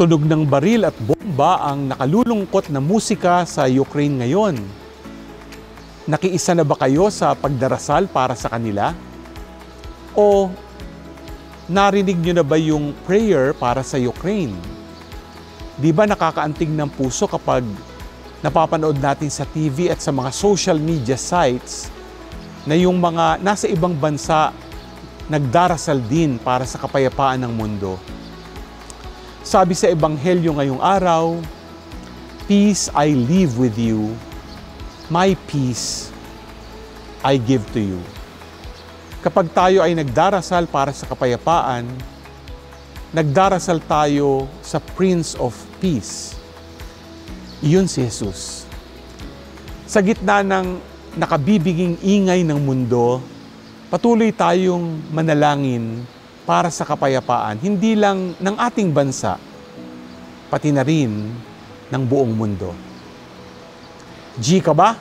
Tunog ng baril at bomba ang nakalulungkot na musika sa Ukraine ngayon. Nakiisa na ba kayo sa pagdarasal para sa kanila? O narinig nyo na ba yung prayer para sa Ukraine? Di ba nakakaantig ng puso kapag napapanood natin sa TV at sa mga social media sites na yung mga nasa ibang bansa nagdarasal din para sa kapayapaan ng mundo? Sabi sa Ebanghelyo ngayong araw, Peace I leave with you, my peace I give to you. Kapag tayo ay nagdarasal para sa kapayapaan, nagdarasal tayo sa Prince of Peace. Iyon si Jesus. Sa gitna ng nakabibiging ingay ng mundo, patuloy tayong manalangin para sa kapayapaan, hindi lang ng ating bansa, pati na rin ng buong mundo. G ka ba?